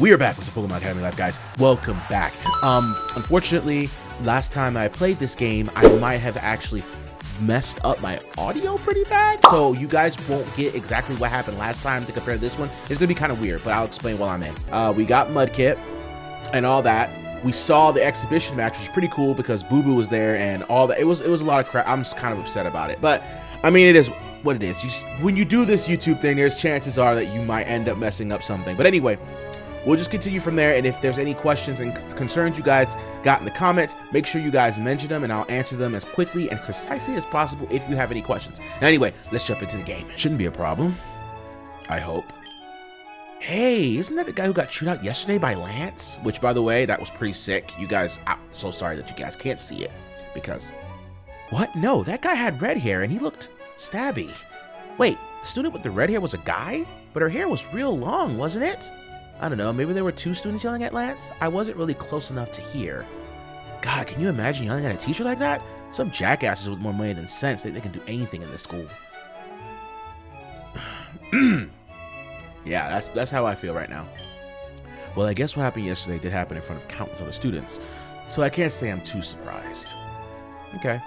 We are back with the Pokemon Academy Life, guys. Welcome back. Um, unfortunately, last time I played this game, I might have actually messed up my audio pretty bad. So you guys won't get exactly what happened last time to compare to this one. It's gonna be kind of weird, but I'll explain while I'm in. Uh, we got Mudkip and all that. We saw the exhibition match, which was pretty cool because Boo Boo was there and all that. It was it was a lot of crap. I'm just kind of upset about it, but I mean, it is what it is. You when you do this YouTube thing, there's chances are that you might end up messing up something. But anyway, we'll just continue from there. And if there's any questions and concerns you guys got in the comments, make sure you guys mention them and I'll answer them as quickly and precisely as possible if you have any questions. Now, anyway, let's jump into the game. Shouldn't be a problem. I hope. Hey, isn't that the guy who got chewed out yesterday by Lance? Which, by the way, that was pretty sick. You guys, I'm so sorry that you guys can't see it because. What? No, that guy had red hair and he looked stabby. Wait, the student with the red hair was a guy? But her hair was real long, wasn't it? I don't know, maybe there were two students yelling at Lance? I wasn't really close enough to hear. God, can you imagine yelling at a teacher like that? Some jackasses with more money than sense think they can do anything in this school. yeah, that's that's how I feel right now. Well, I guess what happened yesterday did happen in front of countless other students, so I can't say I'm too surprised. Okay.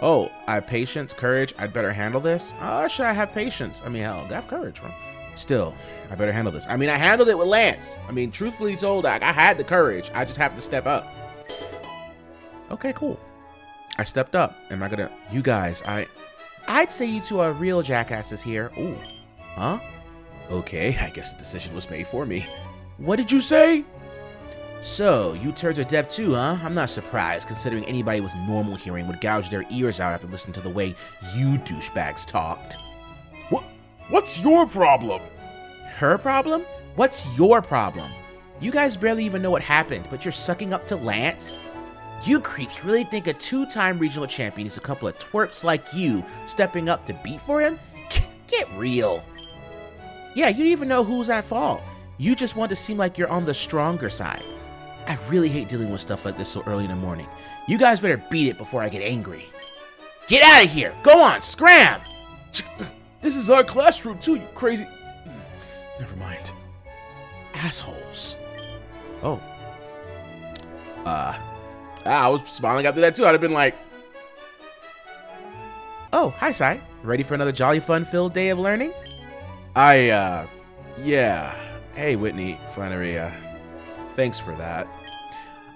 Oh, I have patience, courage. I'd better handle this. Oh, should I have patience? I mean, hell, I have courage, bro. Still, I better handle this. I mean, I handled it with Lance. I mean, truthfully told, I, I had the courage. I just have to step up. Okay, cool. I stepped up. Am I gonna... You guys, I... I'd say you two are real jackasses here. Ooh. Huh? Okay, I guess the decision was made for me. What did you say? So, you turds are deaf too, huh? I'm not surprised, considering anybody with normal hearing would gouge their ears out after listening to the way you douchebags talked. What? What's your problem? Her problem? What's your problem? You guys barely even know what happened, but you're sucking up to Lance? You creeps really think a two-time regional champion is a couple of twerps like you stepping up to beat for him? Get real. Yeah, you don't even know who's at fault. You just want to seem like you're on the stronger side. I really hate dealing with stuff like this so early in the morning. You guys better beat it before I get angry. Get out of here! Go on, scram! This is our classroom too, you crazy... Never mind. Assholes. Oh. Uh. Ah, I was smiling after that too. I'd have been like... Oh, hi, Sai. Ready for another jolly fun-filled day of learning? I, uh... Yeah. Hey, Whitney, Flannery, uh... Thanks for that.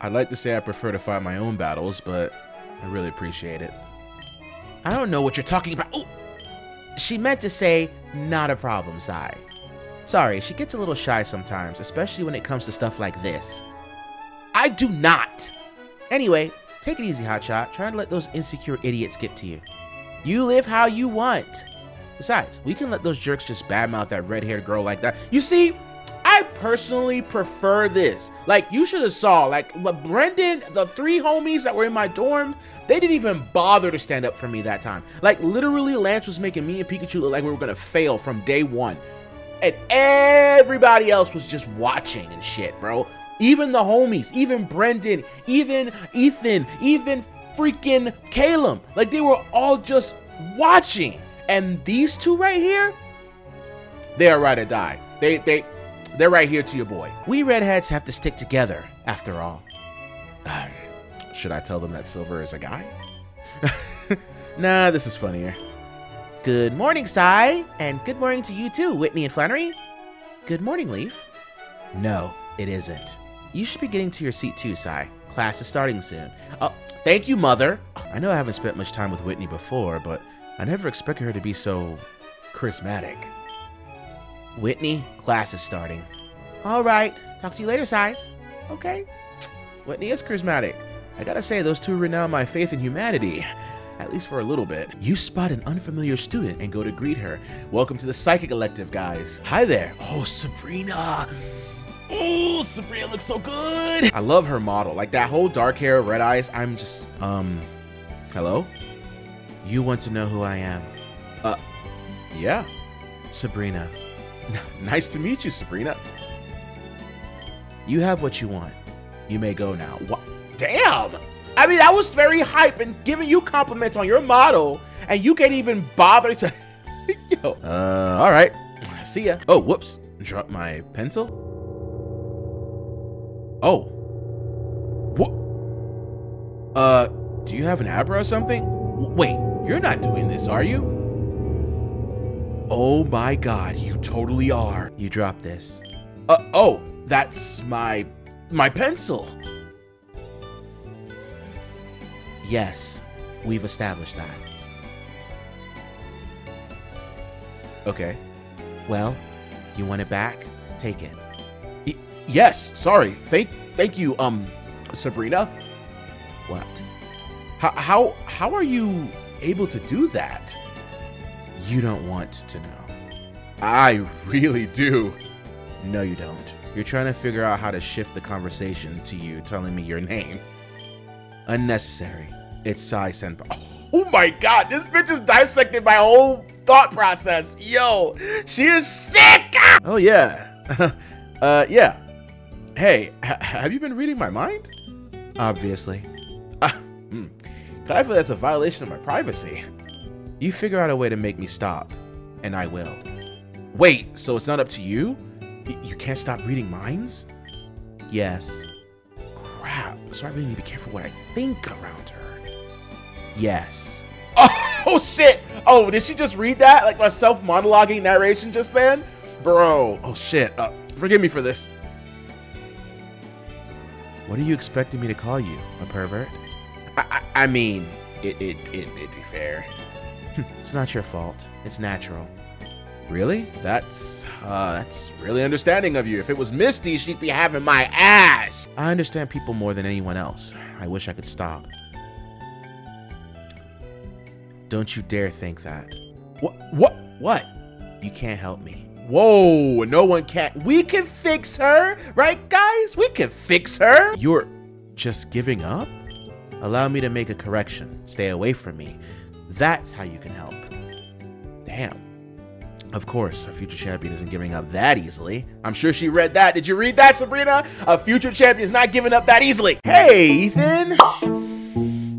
I'd like to say I prefer to fight my own battles, but I really appreciate it. I don't know what you're talking about. Oh! She meant to say, not a problem, Sai. Sorry, she gets a little shy sometimes, especially when it comes to stuff like this. I do not! Anyway, take it easy, Hotshot. Try to let those insecure idiots get to you. You live how you want. Besides, we can let those jerks just badmouth that red-haired girl like that. You see, I personally prefer this. Like, you should have saw, like, Brendan, the three homies that were in my dorm, they didn't even bother to stand up for me that time. Like, literally, Lance was making me and Pikachu look like we were to fail from day one. And everybody else was just watching and shit, bro. Even the homies, even Brendan, even Ethan, even freaking Calem. Like, they were all just watching. And these two right here, they are right to die. They, they, they're right here to your boy. We redheads have to stick together, after all. Um, should I tell them that Silver is a guy? nah, this is funnier. Good morning, Sai, and good morning to you too, Whitney and Flannery. Good morning, Leaf. No, it isn't. You should be getting to your seat too, Sai. Class is starting soon. Oh, thank you, Mother. I know I haven't spent much time with Whitney before, but I never expected her to be so charismatic. Whitney, class is starting. All right, talk to you later, Sai. Okay. Whitney is charismatic. I gotta say, those two renown my faith in humanity. At least for a little bit. You spot an unfamiliar student and go to greet her. Welcome to the Psychic Elective, guys. Hi there. Oh, Sabrina. Oh, Sabrina looks so good. I love her model. Like that whole dark hair, red eyes. I'm just, um, hello? You want to know who I am? Uh, yeah. Sabrina. nice to meet you, Sabrina. You have what you want. You may go now. What? Damn! I mean, I was very hype and giving you compliments on your model, and you can't even bother to. Yo. Uh, all right. See ya. Oh, whoops. Drop my pencil. Oh. What? Uh, do you have an abra or something? W- Wait, you're not doing this, are you? Oh my god, you totally are. You dropped this. Uh, oh, that's my, my pencil. Yes, we've established that. Okay. Well, you want it back? Take it. Y- yes, sorry. Thank thank you, um, Sabrina. What? How how how are you able to do that? You don't want to know. I really do. No, you don't. You're trying to figure out how to shift the conversation to you telling me your name. Unnecessary. It's Sai Senpai. Oh my god, this bitch is dissecting my whole thought process. Yo, she is sick! Oh yeah. uh, yeah. Hey, ha- have you been reading my mind? Obviously. Ah, hmm. I feel that's a violation of my privacy. You figure out a way to make me stop, and I will. Wait, so it's not up to you? Y- you can't stop reading minds? Yes. Crap, so I really need to be careful what I think around her. Yes. Oh shit! Oh, did she just read that? Like my self-monologuing narration just then? Bro, oh shit. Uh, forgive me for this. What are you expecting me to call you? A pervert? I, I, I mean, it, it, it, it'd be fair. It's not your fault. It's natural. Really? That's, uh, that's really understanding of you. If it was Misty, she'd be having my ass. I understand people more than anyone else. I wish I could stop. Don't you dare think that. What? What? What? You can't help me. Whoa, no one can. We can fix her, right, guys? We can fix her. You're just giving up? Allow me to make a correction. Stay away from me. That's how you can help. Damn. Of course, a future champion isn't giving up that easily. I'm sure she read that. Did you read that, Sabrina? A future champion is not giving up that easily. Hey, Ethan.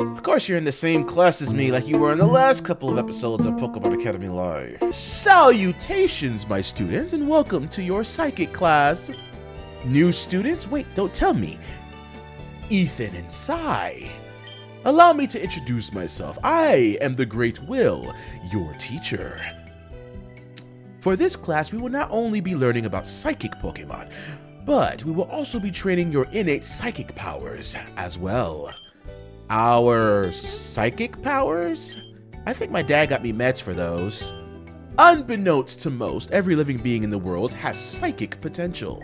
Of course, you're in the same class as me, like you were in the last couple of episodes of Pokemon Academy Life. Salutations, my students, and welcome to your psychic class. New students? Wait, don't tell me. Ethan and Sai. Allow me to introduce myself. I am the Great Will, your teacher. For this class, we will not only be learning about psychic Pokemon, but we will also be training your innate psychic powers as well. Our psychic powers? I think my dad got me meds for those. Unbeknownst to most, every living being in the world has psychic potential.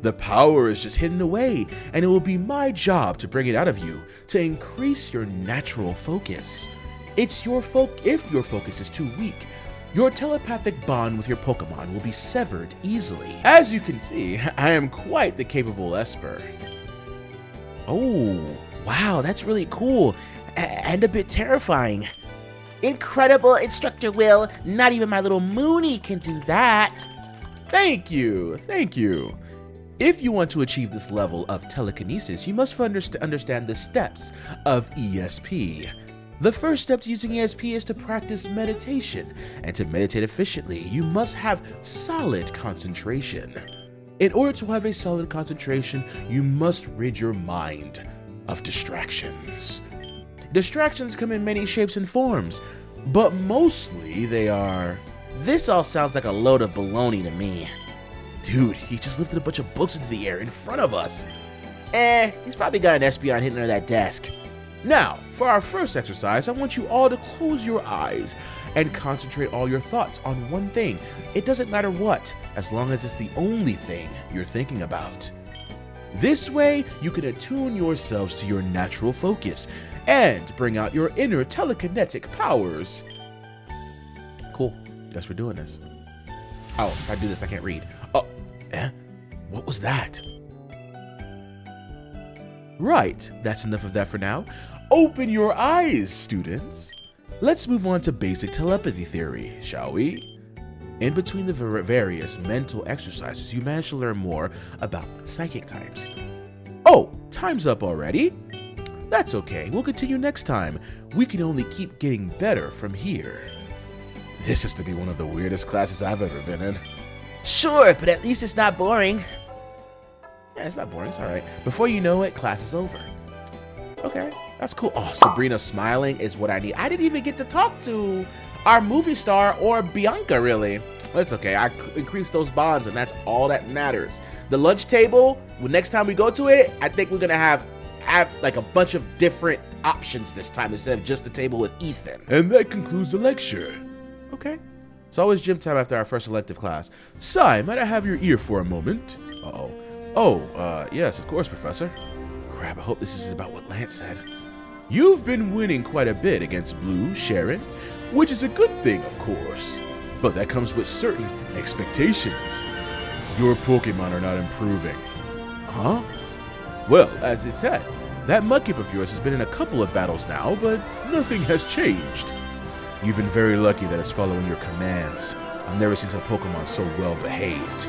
The power is just hidden away, and it will be my job to bring it out of you to increase your natural focus. It's your folk if your focus is too weak, your telepathic bond with your Pokemon will be severed easily. As you can see, I am quite the capable Esper. Oh, wow, that's really cool a- and a bit terrifying. Incredible, Instructor Will. Not even my little Mooney can do that. Thank you, thank you. If you want to achieve this level of telekinesis, you must underst- understand the steps of ESP. The first step to using ESP is to practice meditation, and to meditate efficiently, you must have solid concentration. In order to have a solid concentration, you must rid your mind of distractions. Distractions come in many shapes and forms, but mostly they are. This all sounds like a load of baloney to me. Dude, he just lifted a bunch of books into the air in front of us. Eh, he's probably got an Espeon hidden under that desk. Now, for our first exercise, I want you all to close your eyes and concentrate all your thoughts on one thing. It doesn't matter what, as long as it's the only thing you're thinking about. This way, you can attune yourselves to your natural focus and bring out your inner telekinetic powers. Cool. Guess we're doing this. Oh, if I do this, I can't read. Eh? What was that? Right, that's enough of that for now. Open your eyes, students. Let's move on to basic telepathy theory, shall we? In between the various mental exercises, you manage to learn more about psychic types. Oh, time's up already? That's okay, we'll continue next time. We can only keep getting better from here. This has to be one of the weirdest classes I've ever been in. Sure, but at least it's not boring. Yeah, it's not boring. It's all right. Before you know it, class is over. Okay, that's cool. Oh, Sabrina smiling is what I need. I didn't even get to talk to our movie star or Bianca, really. That's okay. I increased those bonds, and that's all that matters. The lunch table, well, next time we go to it, I think we're going to have have like a bunch of different options this time instead of just the table with Ethan. And that concludes the lecture. Okay. It's always gym time after our first elective class. Sai, might I have your ear for a moment? Uh-oh. Oh, uh, yes, of course, Professor. Crap, I hope this isn't about what Lance said. You've been winning quite a bit against Blue, Cheren, which is a good thing, of course. But that comes with certain expectations. Your Pokemon are not improving. Huh? Well, as I said, that Mudkip of yours has been in a couple of battles now, but nothing has changed. You've been very lucky that it's following your commands. I've never seen some Pokemon so well behaved.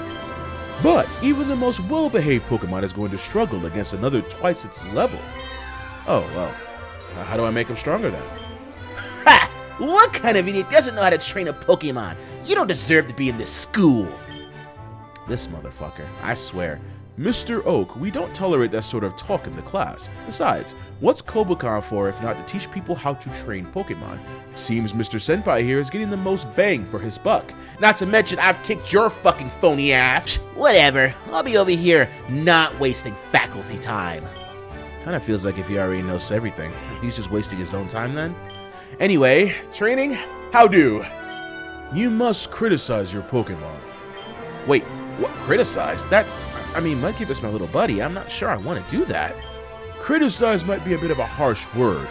But even the most well behaved Pokemon is going to struggle against another twice its level. Oh, well, how do I make them stronger then? Ha! What kind of idiot doesn't know how to train a Pokemon? You don't deserve to be in this school. This motherfucker, I swear. Mr. Oak, we don't tolerate that sort of talk in the class. Besides, what's Kobukan for if not to teach people how to train Pokemon? Seems Mr. Senpai here is getting the most bang for his buck. Not to mention, I've kicked your fucking phony ass. Whatever, I'll be over here not wasting faculty time. Kinda feels like if he already knows everything. He's just wasting his own time then? Anyway, training, how do? You must criticize your Pokemon. Wait, what? Criticize? That's. I mean, Mudkip is my little buddy. I'm not sure I want to do that. Criticize might be a bit of a harsh word,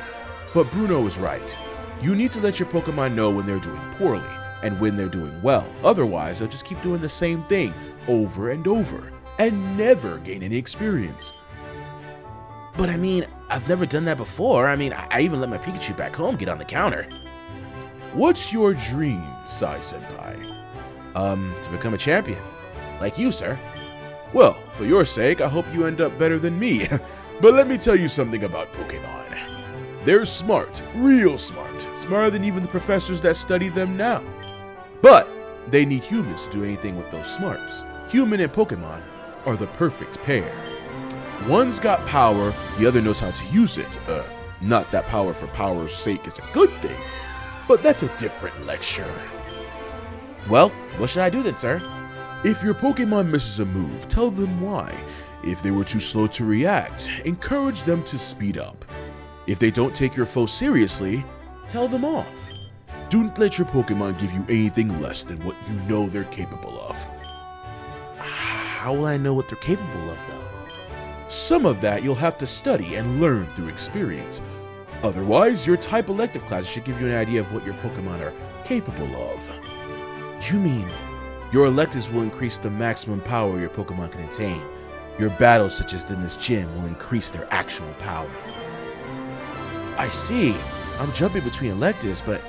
but Bruno is right. You need to let your Pokemon know when they're doing poorly and when they're doing well. Otherwise, they'll just keep doing the same thing over and over and never gain any experience. But I mean, I've never done that before. I mean, I even let my Pikachu back home get on the counter. What's your dream, Sai Senpai? Um, to become a champion. Like you, sir. Well, for your sake, I hope you end up better than me. but let me tell you something about Pokemon. They're smart, real smart, smarter than even the professors that study them now. But they need humans to do anything with those smarts. Human and Pokemon are the perfect pair. One's got power, the other knows how to use it. Uh, not that power for power's sake is a good thing, but that's a different lecture. Well, what should I do then, sir? If your Pokemon misses a move, tell them why. If they were too slow to react, encourage them to speed up. If they don't take your foe seriously, tell them off. Don't let your Pokemon give you anything less than what you know they're capable of. How will I know what they're capable of, though? Some of that you'll have to study and learn through experience. Otherwise, your type elective class should give you an idea of what your Pokemon are capable of. You mean your electives will increase the maximum power your Pokemon can attain. Your battles, such as in this gym, will increase their actual power. I see. I'm jumping between electives, but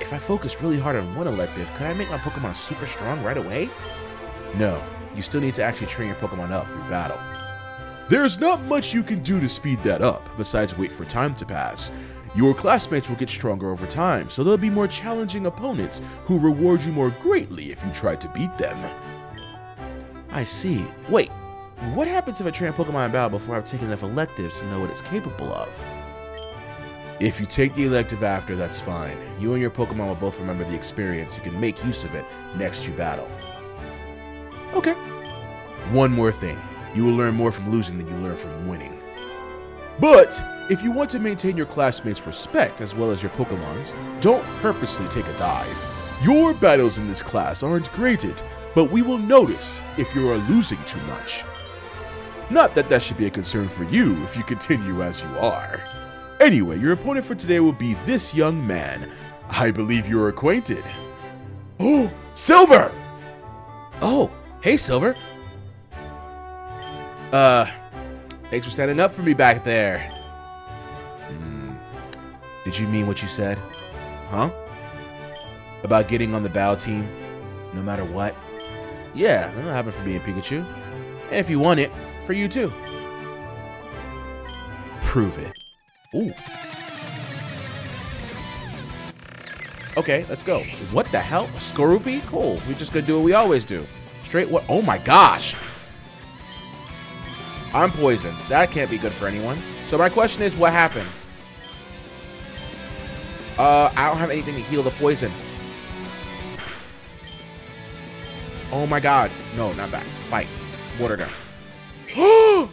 if I focus really hard on one elective, could I make my Pokemon super strong right away? No, you still need to actually train your Pokemon up through battle. There's not much you can do to speed that up, besides wait for time to pass. Your classmates will get stronger over time, so there'll be more challenging opponents who reward you more greatly if you try to beat them. I see. Wait, what happens if I train a Pokemon battle before I've taken enough electives to know what it's capable of? If you take the elective after, that's fine. You and your Pokemon will both remember the experience. You can make use of it next you battle. Okay. One more thing. You will learn more from losing than you learn from winning. But if you want to maintain your classmates' respect as well as your Pokemon's, don't purposely take a dive. Your battles in this class aren't graded, but we will notice if you are losing too much. Not that that should be a concern for you if you continue as you are. Anyway, your opponent for today will be this young man. I believe you're acquainted. Oh, Silver! Oh, hey, Silver. Uh, thanks for standing up for me back there. Hmm. Did you mean what you said? Huh? About getting on the battle team, no matter what? Yeah, that'll happen for me and Pikachu. And if you want it, for you too. Prove it. Ooh. Okay, let's go. What the hell? Skorupi? Cool. We're just gonna do what we always do. Straight what? Oh my gosh. I'm poisoned. That can't be good for anyone. So my question is, what happens? Uh, I don't have anything to heal the poison. Oh my god. No, not that. Fight. Water gun.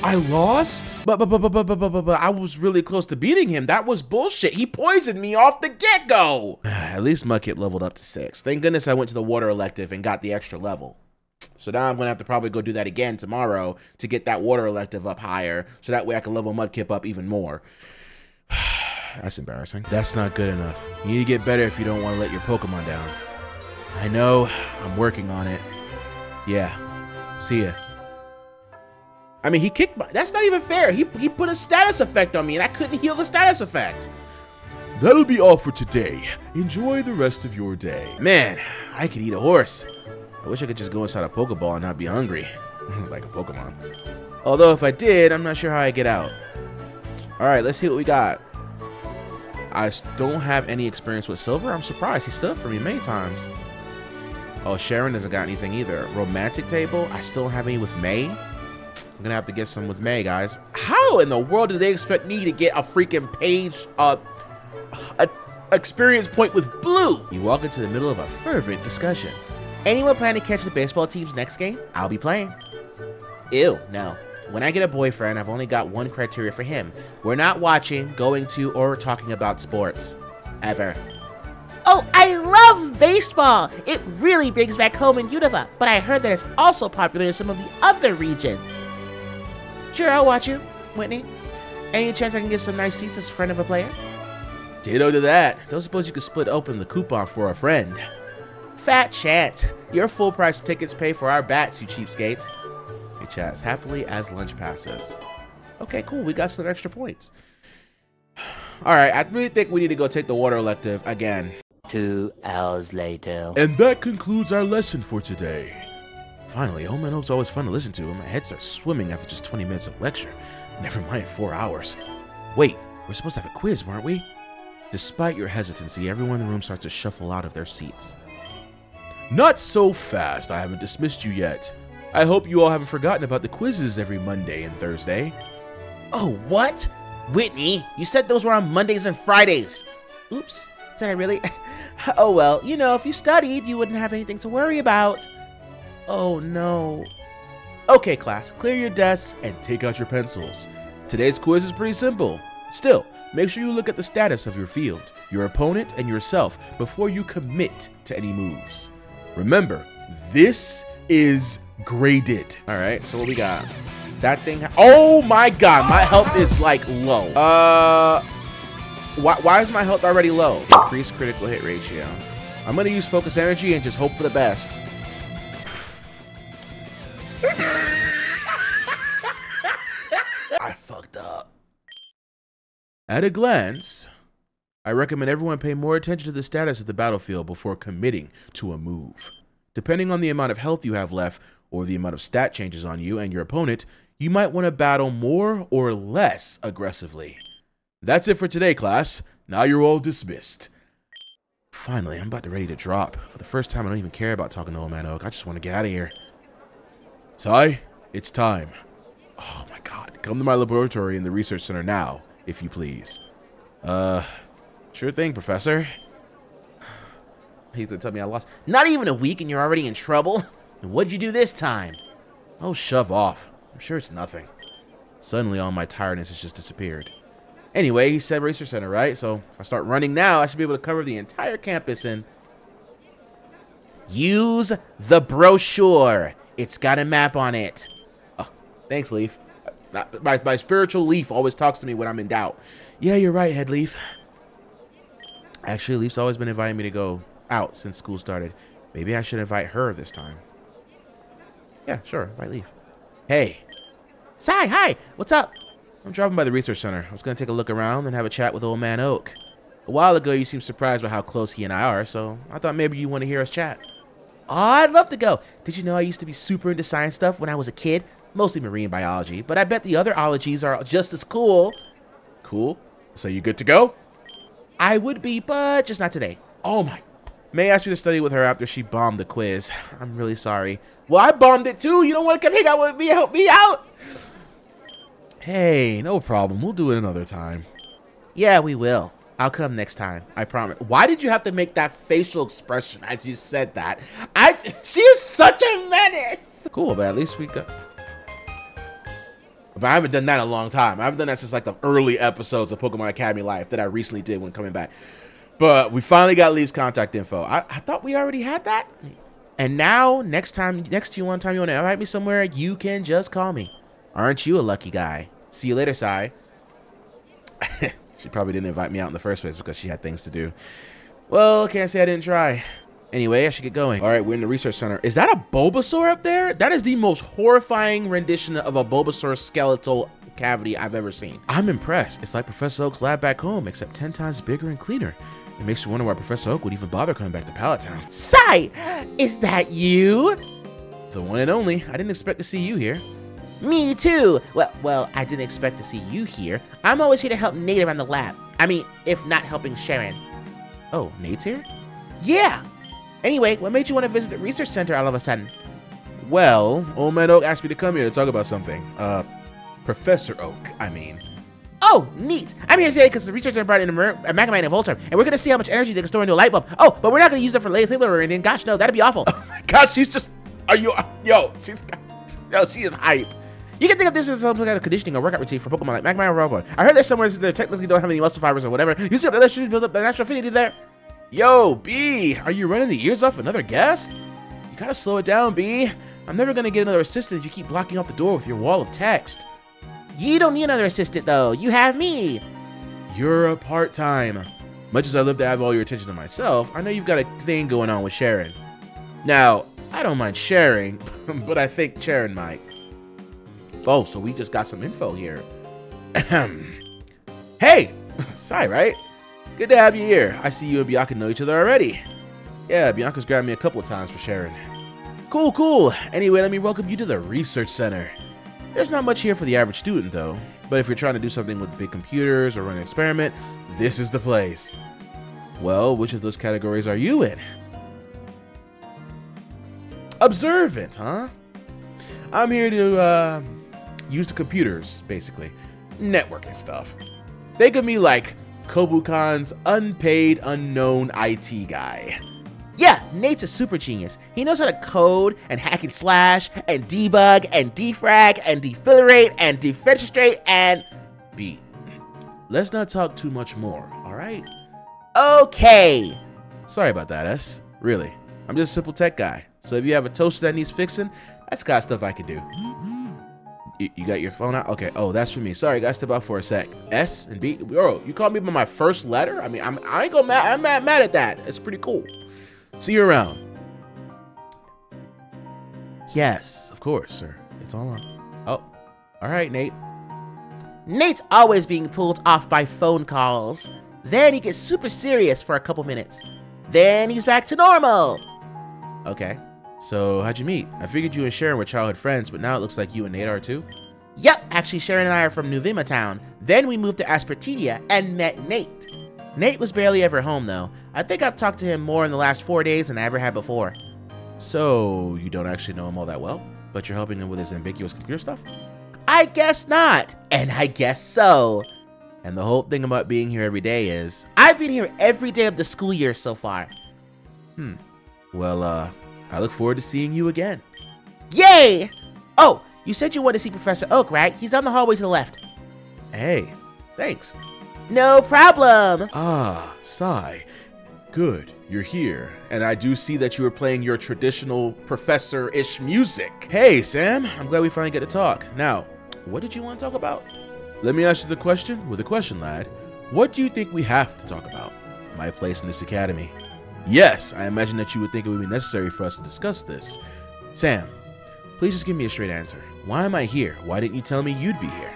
I lost? But, but, but, but, but, but, but, but, I was really close to beating him. That was bullshit. He poisoned me off the get-go. At least Mudkip leveled up to six. Thank goodness I went to the water elective and got the extra level. So now I'm going to have to probably go do that again tomorrow to get that water elective up higher. So that way I can level Mudkip up even more. That's embarrassing. That's not good enough. You need to get better if you don't want to let your Pokemon down. I know. I'm working on it. Yeah. See ya. I mean, he kicked my... That's not even fair. He, he put a status effect on me, and I couldn't heal the status effect. That'll be all for today. Enjoy the rest of your day. Man, I could eat a horse. I wish I could just go inside a Pokeball and not be hungry. like a Pokemon. Although, if I did, I'm not sure how I get out. Alright, let's see what we got. I don't have any experience with Silver. I'm surprised. He stood up for me many times. Oh, Cheren doesn't got anything either. Romantic table? I still don't have any with May. I'm gonna have to get some with May, guys. How in the world do they expect me to get a freaking page, uh, a experience point with Blue? You walk into the middle of a fervent discussion. Anyone plan to catch the baseball team's next game? I'll be playing. Ew, no. When I get a boyfriend, I've only got one criteria for him. We're not watching, going to, or talking about sports. Ever. Oh, I love baseball! It really brings back home in Unova, but I heard that it's also popular in some of the other regions. Sure, I'll watch you, Whitney. Any chance I can get some nice seats as a friend of a player? Ditto to that. Don't suppose you could split open the coupon for a friend. Fat chance. Your full price tickets pay for our bats, you cheapskates. He chats happily as lunch passes. Okay, cool. We got some extra points. Alright, I really think we need to go take the water elective again. Two hours later. And that concludes our lesson for today. Finally, Old Man Oak's always fun to listen to, and my head starts swimming after just 20 minutes of lecture. Never mind four hours. Wait, we're supposed to have a quiz, weren't we? Despite your hesitancy, everyone in the room starts to shuffle out of their seats. Not so fast, I haven't dismissed you yet. I hope you all haven't forgotten about the quizzes every Monday and Thursday. Oh, what? Whitney, you said those were on Mondays and Fridays. Oops, did I really? oh well, you know, if you studied, you wouldn't have anything to worry about. Oh no. Okay, class, clear your desks and take out your pencils. Today's quiz is pretty simple. Still, make sure you look at the status of your field, your opponent, and yourself before you commit to any moves. Remember, this is graded. All right, so what we got? That thing. Oh my god, my health is like low. Uh, why, why is my health already low? Increased critical hit ratio. I'm gonna use focus energy and just hope for the best. I fucked up. At a glance, I recommend everyone pay more attention to the status of the battlefield before committing to a move. Depending on the amount of health you have left or the amount of stat changes on you and your opponent, you might want to battle more or less aggressively. That's it for today, class. Now you're all dismissed. Finally, I'm about to ready to drop. For the first time, I don't even care about talking to Old Man Oak. I just want to get out of here. Sai, it's time. Oh my god. Come to my laboratory in the research center now, if you please. Uh, sure thing, Professor. He's gonna tell me I lost. Not even a week and you're already in trouble? What'd you do this time? Oh, shove off. I'm sure it's nothing. Suddenly, all my tiredness has just disappeared. Anyway, he said Research Center, right? So if I start running now, I should be able to cover the entire campus and... Use the brochure. It's got a map on it. Oh, thanks, Leaf. Uh, my, my spiritual leaf always talks to me when I'm in doubt. Yeah, you're right, Head Leaf. Actually, Leaf's always been inviting me to go out since school started. Maybe I should invite her this time. Yeah, sure. Invite Leaf. Hey. Sai, hi. What's up? I'm dropping by the research center. I was going to take a look around and have a chat with Old Man Oak. A while ago, you seemed surprised by how close he and I are, so I thought maybe you want to hear us chat. Oh, I'd love to go. Did you know I used to be super into science stuff when I was a kid? Mostly marine biology, but I bet the other ologies are just as cool. Cool. So you good to go? I would be, but just not today. Oh my May asked me to study with her after she bombed the quiz. I'm really sorry. Well, I bombed it too. You don't want to come hang out with me? Help me out? Hey, no problem. We'll do it another time. Yeah, we will. I'll come next time. I promise. Why did you have to make that facial expression as you said that? I she is such a menace. Cool, but at least we got but I haven't done that in a long time. I haven't done that since like the early episodes of Pokemon Academy Life that I recently did when coming back. But we finally got Leaf's contact info. I, I thought we already had that. And now, next time, next to you one time you want to invite me somewhere, you can just call me. Aren't you a lucky guy? See you later, Sai. she probably didn't invite me out in the first place because she had things to do. Well, can't say I didn't try. Anyway, I should get going. All right, we're in the research center. Is that a Bulbasaur up there? That is the most horrifying rendition of a Bulbasaur skeletal cavity I've ever seen. I'm impressed. It's like Professor Oak's lab back home, except 10 times bigger and cleaner. It makes me wonder why Professor Oak would even bother coming back to Pallet Town. Sai! Is that you? The one and only. I didn't expect to see you here. Me too. Well, well, I didn't expect to see you here. I'm always here to help Nate around the lab. I mean, if not helping Cheren. Oh, Nate's here? Yeah, Anyway, what made you want to visit the research center all of a sudden? Well, Old Man Oak asked me to come here to talk about something. Uh, Professor Oak, I mean. Oh, neat. I'm here today because the researcher brought in a, Mer a Magnemite and Voltorb, and we're going to see how much energy they can store into a light bulb. Oh, but we're not going to use them for laser or anything. Gosh, no, that'd be awful. Oh my gosh, she's just... Are you... Yo, she's... Yo, she is hype. You can think of this as some kind of conditioning or workout routine for Pokemon like Magmar or Robo. I heard there's somewhere that they technically don't have any muscle fibers or whatever. You see the electricity build up the natural affinity there? Yo, B, are you running the ears off another guest? You gotta slow it down, B. I'm never gonna get another assistant if you keep blocking off the door with your wall of text. You don't need another assistant, though. You have me. You're a part-time. Much as I love to have all your attention to myself, I know you've got a thing going on with Cheren. Now, I don't mind sharing, but I think Cheren might. Oh, so we just got some info here. hey! Sai, right? Good to have you here. I see you and Bianca know each other already. Yeah, Bianca's grabbed me a couple of times for sharing. Cool, cool. Anyway, let me welcome you to the Research Center. There's not much here for the average student, though. But if you're trying to do something with big computers or run an experiment, this is the place. Well, which of those categories are you in? Observant, huh? I'm here to uh, use the computers, basically. Networking stuff. Think of me like Kobukan's unpaid unknown IT guy. Yeah, Nate's a super genius. He knows how to code and hack and slash and debug and defrag and defillerate and defenestrate and B. Let's not talk too much more, alright? Okay. Sorry about that, S. Really. I'm just a simple tech guy. So if you have a toaster that needs fixing, that's of stuff I can do. You, you, got your phone out? Okay. Oh, that's for me. Sorry, gotta step out for a sec. S and B. Bro, you called me by my first letter? I mean, I'm, I ain't gonna mad. I'm mad, mad at that. It's pretty cool. See you around. Yes, of course, sir. It's all on. Oh, all right, Nate. Nate's always being pulled off by phone calls. Then he gets super serious for a couple minutes. Then he's back to normal. Okay. So, how'd you meet? I figured you and Cheren were childhood friends, but now it looks like you and Nate are too? Yep, actually Cheren and I are from Nuvema Town. Then we moved to Aspertia and met Nate. Nate was barely ever home though. I think I've talked to him more in the last four days than I ever had before. So, you don't actually know him all that well, but you're helping him with his ambiguous computer stuff? I guess not, and I guess so. And the whole thing about being here every day is... I've been here every day of the school year so far. Hmm. Well, uh, I look forward to seeing you again. Yay! Oh, you said you wanted to see Professor Oak, right? He's down the hallway to the left. Hey, thanks. No problem. Ah, Sai. Good, you're here. And I do see that you are playing your traditional professor-ish music. Hey, Sam, I'm glad we finally get to talk. Now, what did you want to talk about? Let me ask you the question with a question, lad. What do you think we have to talk about? My place in this academy. Yes, I imagine that you would think it would be necessary for us to discuss this. Sam, please just give me a straight answer. Why am I here? Why didn't you tell me you'd be here?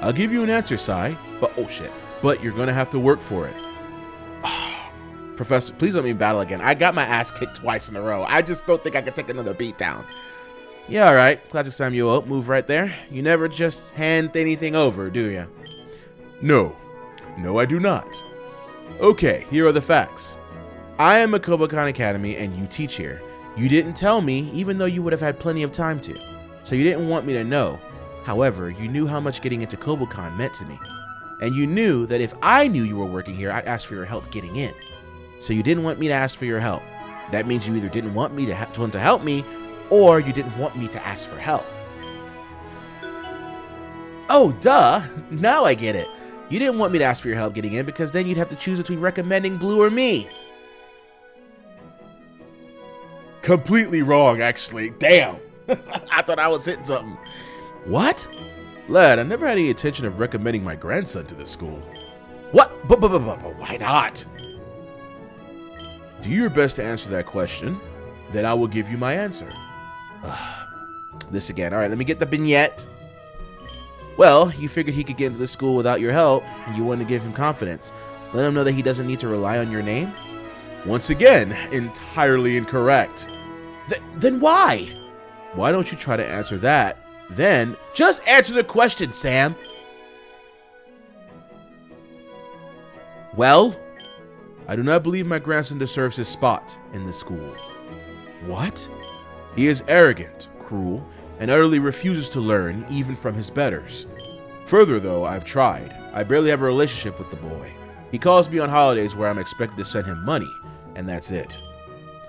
I'll give you an answer, Sai, but oh shit. But you're gonna have to work for it. Professor, please let me battle again. I got my ass kicked twice in a row. I just don't think I can take another beat down. Yeah, alright. Classic Samuel. Move right there. You never just hand anything over, do you? No. No, I do not. Okay, here are the facts. I am a Kobukan Academy and you teach here. You didn't tell me, even though you would have had plenty of time to. So you didn't want me to know. However, you knew how much getting into Kobukan meant to me. And you knew that if I knew you were working here, I'd ask for your help getting in. So you didn't want me to ask for your help. That means you either didn't want me to, ha- to help me, or you didn't want me to ask for help. Oh, duh. Now I get it. You didn't want me to ask for your help getting in because then you'd have to choose between recommending Blue or me. Completely wrong, actually. Damn. I thought I was hitting something. What? Lad, I never had any intention of recommending my grandson to this school. What? But, but, but, but, but why not? Do your best to answer that question, then I will give you my answer. This again. All right, let me get the vignette. Well, you figured he could get into the school without your help, and you wanted to give him confidence. Let him know that he doesn't need to rely on your name. Once again, entirely incorrect. Th- then why? Why don't you try to answer that? Then, Just answer the question, Sam. Well, I do not believe my grandson deserves his spot in the school. what? He is arrogant, cruel, and utterly refuses to learn, even from his betters. Further, though, I've tried. I barely have a relationship with the boy. He calls me on holidays where I'm expected to send him money, and that's it.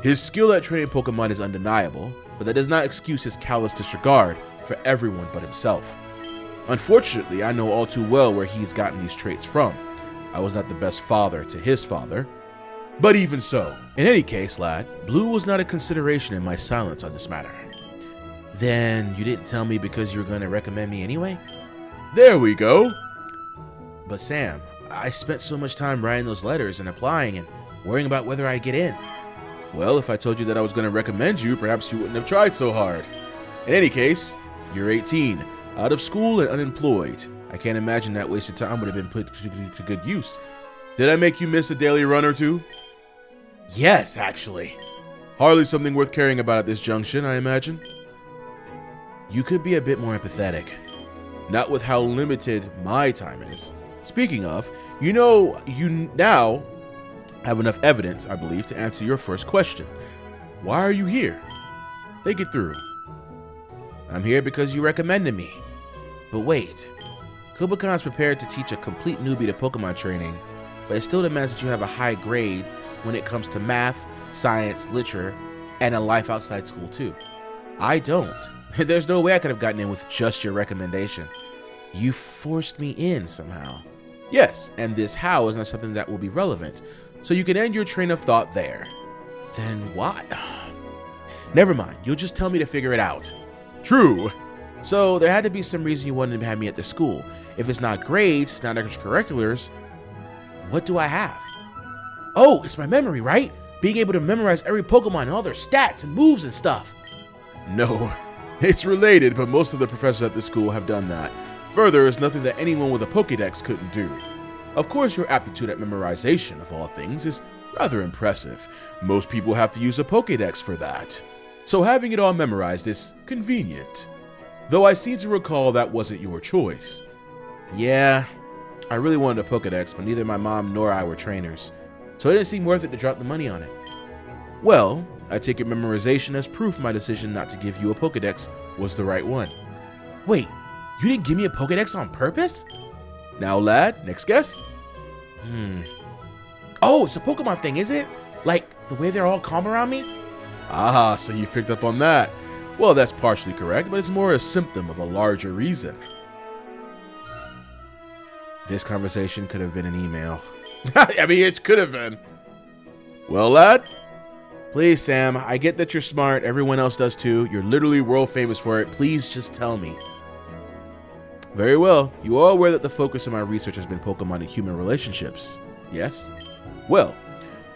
His skill at training Pokemon is undeniable, but that does not excuse his callous disregard for everyone but himself. Unfortunately, I know all too well where he's gotten these traits from. I was not the best father to his father. But even so, in any case, lad, Blue was not a consideration in my silence on this matter. Then you didn't tell me because you were going to recommend me anyway? There we go. But Sam, I spent so much time writing those letters and applying and worrying about whether I'd get in. Well, if I told you that I was going to recommend you, perhaps you wouldn't have tried so hard. In any case, you're 18, out of school and unemployed. I can't imagine that wasted time would have been put to, good use. Did I make you miss a daily run or two? Yes, actually. Hardly something worth caring about at this junction, I imagine. You could be a bit more empathetic. Not with how limited my time is. Speaking of, you know, you now have enough evidence, I believe, to answer your first question. Why are you here? Think it through. I'm here because you recommended me. But wait, Kobukan's prepared to teach a complete newbie to Pokemon training, but it still demands that you have a high grade when it comes to math, science, literature, and a life outside school too. I don't. There's no way I could have gotten in with just your recommendation. You forced me in somehow. Yes, and this how is not something that will be relevant, so you can end your train of thought there. Then why? Never mind. You'll just tell me to figure it out. True. So there had to be some reason you wanted to have me at the school. If it's not grades, not extracurriculars, what do I have? Oh, it's my memory, right? Being able to memorize every Pokemon and all their stats and moves and stuff. No, it's related, but most of the professors at the school have done that. Further, it's nothing that anyone with a Pokédex couldn't do. Of course, your aptitude at memorization, of all things, is rather impressive. Most people have to use a Pokédex for that. So having it all memorized is convenient. Though I seem to recall that wasn't your choice. Yeah, I really wanted a Pokedex, but neither my mom nor I were trainers, so it didn't seem worth it to drop the money on it. Well, I take your memorization as proof my decision not to give you a Pokédex was the right one. Wait, you didn't give me a Pokedex on purpose? Now, lad, next guess? Hmm. Oh, it's a Pokemon thing, is it? Like the way they're all calm around me? Ah, so you picked up on that. Well, that's partially correct, but it's more a symptom of a larger reason. This conversation could have been an email. I mean, it could have been. Well, lad, Please, Sam, I get that you're smart. Everyone else does too. You're literally world famous for it. Please just tell me. very well. You are aware that the focus of my research has been Pokemon and human relationships. Yes? Well,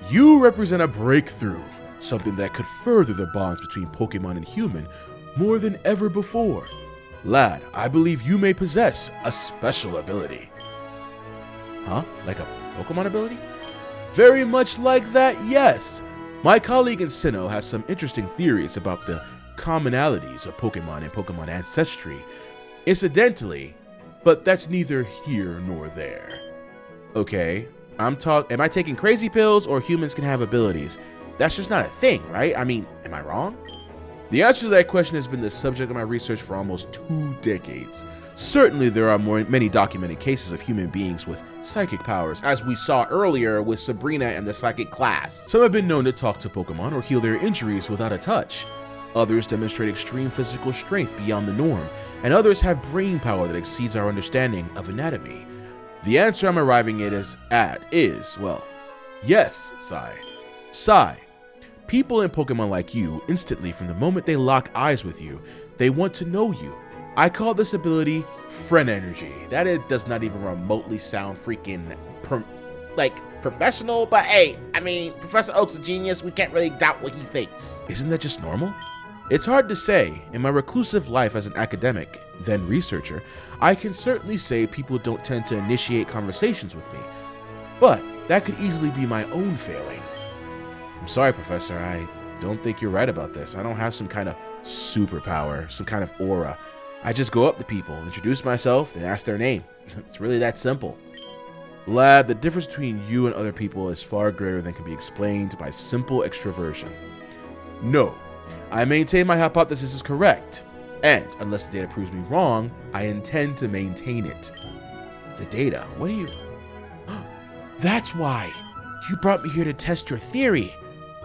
you represent a breakthrough, something that could further the bonds between Pokemon and human more than ever before. Lad, I believe you may possess a special ability. Huh? Like a Pokemon ability? Very much like that, yes. My colleague in Sinnoh has some interesting theories about the commonalities of Pokemon and Pokemon ancestry. Incidentally, but that's neither here nor there. Okay, I'm talk am I taking crazy pills or humans can have abilities? That's just not a thing, right? I mean, am I wrong? The answer to that question has been the subject of my research for almost two decades. Certainly, there are more, many documented cases of human beings with psychic powers, as we saw earlier with Sabrina and the psychic class. Some have been known to talk to Pokemon or heal their injuries without a touch. Others demonstrate extreme physical strength beyond the norm, and others have brain power that exceeds our understanding of anatomy. The answer I'm arriving at is, at is well, yes, Sai. Sai. People in Pokemon like you, instantly from the moment they lock eyes with you, they want to know you. I call this ability friend energy. That it does not even remotely sound freaking per, like professional, but hey, I mean, Professor Oak's a genius. We can't really doubt what he thinks. Isn't that just normal? It's hard to say. In my reclusive life as an academic, then researcher, I can certainly say people don't tend to initiate conversations with me. But that could easily be my own failing. I'm sorry, Professor, I don't think you're right about this. I don't have some kind of superpower, some kind of aura. I just go up to people, introduce myself, and ask their name. It's really that simple. Lad, the difference between you and other people is far greater than can be explained by simple extroversion. No, I maintain my hypothesis is correct, and unless the data proves me wrong, I intend to maintain it. The data? What do you. That's why! You brought me here to test your theory.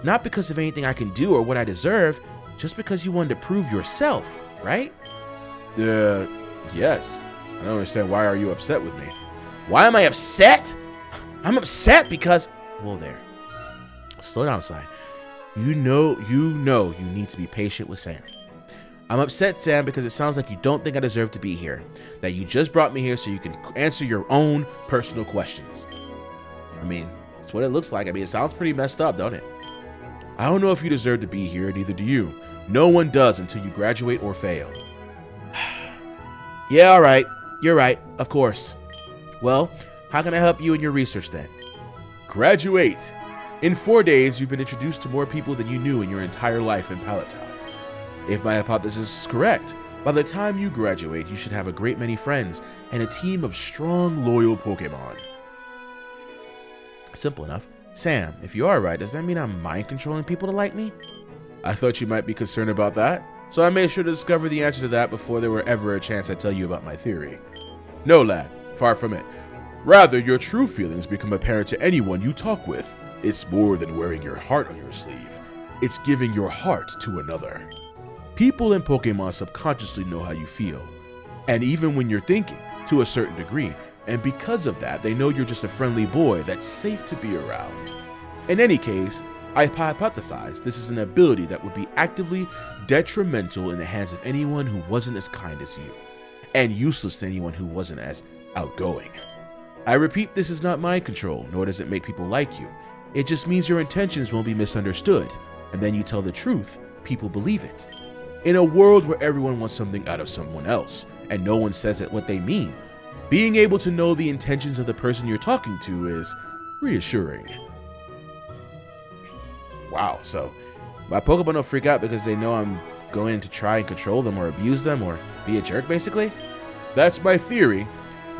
Not because of anything I can do or what I deserve, just because you wanted to prove yourself, right? Uh, yes. I don't understand why are you upset with me? Why am I upset? I'm upset because well there. Slow down, Sai. You know you know you need to be patient with Sam. I'm upset, Sam, because it sounds like you don't think I deserve to be here. That you just brought me here so you can answer your own personal questions. I mean, that's what it looks like. I mean, it sounds pretty messed up, don't it? I don't know if you deserve to be here, neither do you. No one does until you graduate or fail. Yeah, all right. You're right, of course. Well, how can I help you in your research then? Graduate! In four days, you've been introduced to more people than you knew in your entire life in Pallet Town. If my hypothesis is correct, by the time you graduate, you should have a great many friends and a team of strong, loyal Pokemon. Simple enough. Sam, if you are right, does that mean I'm mind controlling people to like me? I thought you might be concerned about that, so I made sure to discover the answer to that before there were ever a chance I tell you about my theory. No, lad, far from it. Rather, your true feelings become apparent to anyone you talk with. It's more than wearing your heart on your sleeve. It's giving your heart to another. People in Pokemon subconsciously know how you feel, and even when you're thinking, to a certain degree, and because of that, they know you're just a friendly boy that's safe to be around. In any case, I hypothesize this is an ability that would be actively detrimental in the hands of anyone who wasn't as kind as you, and useless to anyone who wasn't as outgoing. I repeat, this is not mind control, nor does it make people like you. It just means your intentions won't be misunderstood, and then you tell the truth, people believe it. In a world where everyone wants something out of someone else, and no one says it what they mean, being able to know the intentions of the person you're talking to is reassuring. Wow, so my Pokemon don't freak out because they know I'm going to try and control them or abuse them or be a jerk, basically? That's my theory.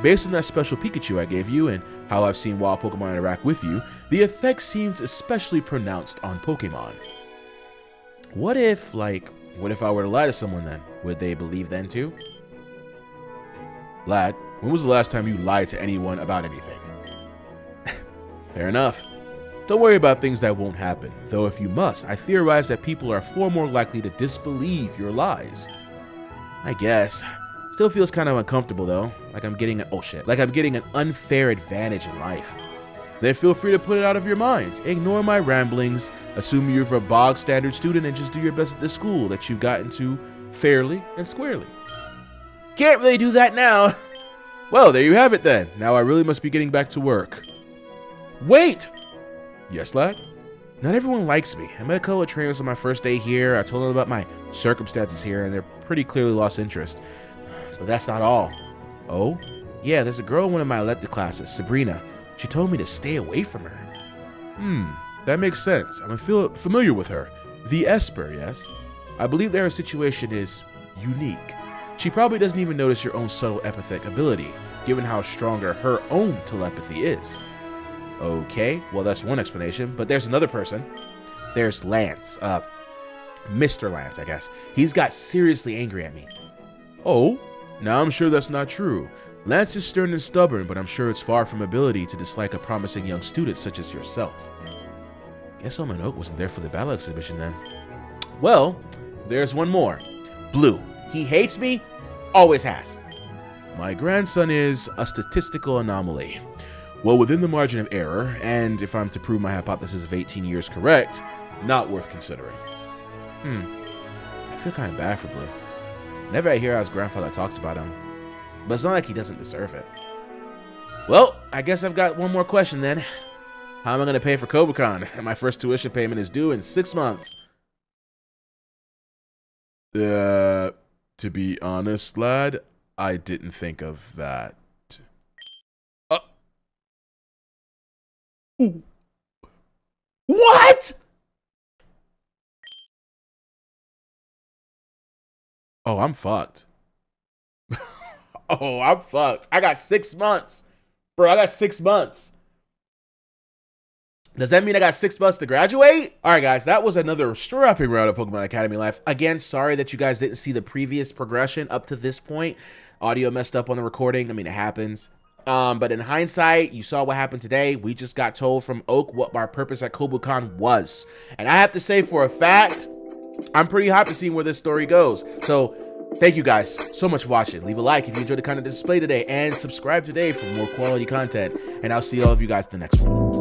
Based on that special Pikachu I gave you and how I've seen wild Pokemon interact with you, the effect seems especially pronounced on Pokemon. What if, like, what if I were to lie to someone then? Would they believe then too? Lad, when was the last time you lied to anyone about anything? Fair enough. Don't worry about things that won't happen, though if you must, I theorize that people are far more likely to disbelieve your lies. I guess. Still feels kind of uncomfortable though, like I'm getting an oh shit, like I'm getting an unfair advantage in life. Then feel free to put it out of your mind. Ignore my ramblings, assume you're a bog standard student, and just do your best at the school that you've gotten to fairly and squarely. Can't really do that now. Well, there you have it then. Now I really must be getting back to work. Wait! Yes, lad? Not everyone likes me. I met a couple of trainers on my first day here. I told them about my circumstances here, and they're pretty clearly lost interest. But that's not all. Oh? Yeah, there's a girl in one of my elective classes, Sabrina. She told me to stay away from her. Hmm, that makes sense. I'm familiar with her. The Esper, yes? I believe that her situation is unique. She probably doesn't even notice your own subtle epithet ability, given how stronger her own telepathy is. Okay, well, that's one explanation. But there's another person. There's Lance. Uh, Mr. Lance, I guess. He's got seriously angry at me. Oh, now I'm sure that's not true. Lance is stern and stubborn, but I'm sure it's far from ability to dislike a promising young student such as yourself. Guess all Almond Oak wasn't there for the battle exhibition then. Well, there's one more. Blue. He hates me, always has. My grandson is a statistical anomaly. Well, within the margin of error, and if I'm to prove my hypothesis of 18 years correct, not worth considering. Hmm. I feel kind of bad for Blue. Never I hear how his grandfather talks about him, but it's not like he doesn't deserve it. Well, I guess I've got one more question then. How am I going to pay for Kobukan? My first tuition payment is due in six months. Uh, to be honest, lad, I didn't think of that. What? Oh, I'm fucked. oh, I'm fucked. I got six months. Bro, I got six months. Does that mean I got six months to graduate? All right, guys, that was another strapping round of Pokemon Academy Life. Again, sorry that you guys didn't see the previous progression up to this point. Audio messed up on the recording. I mean, it happens. Um, but in hindsight, you saw what happened today. We just got told from Oak what our purpose at Kobukan was. And I have to say for a fact, I'm pretty happy seeing where this story goes. So thank you guys so much for watching. Leave a like if you enjoyed the content display today and subscribe today for more quality content. And I'll see all of you guys in the next one.